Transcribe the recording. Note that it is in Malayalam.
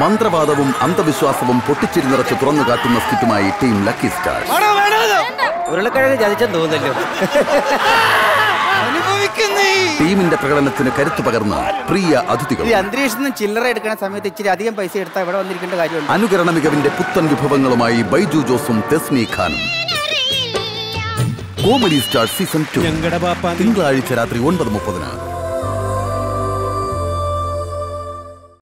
മന്ത്രവാദവും അന്ധവിശ്വാസവും പൊട്ടിച്ചിരി തുറന്നു കാട്ടുന്ന സ്കിറ്റുമായി ടീം ലക്കി സ്റ്റാർ ഉരുളക്കിഴങ്ങ് ചതിച്ചെന്ന് തോന്നുന്നല്ലോ. ടീമിന്റെ പ്രകടനത്തിന് കരുത്തു പകർന്ന പ്രിയ അതിഥികൾ. ഈ അന്തരീക്ഷത്തിൽ ചില്ലറ എടുക്കുന്ന സമയത്ത് ഇച്ചിരി അധികം പൈസ എടുത്താൽ ഇവിടെ വന്നിരിക്കേണ്ട കാര്യമുണ്ട്. അനുകരണ മികവിന്റെ പുത്തൻ വിഭവങ്ങളുമായി ബൈജു ജോസും തെസ്മി ഖാനും. Comedy star season two. തിങ്കളാഴ്ച രാത്രി ഒൻപത് മുപ്പതിന്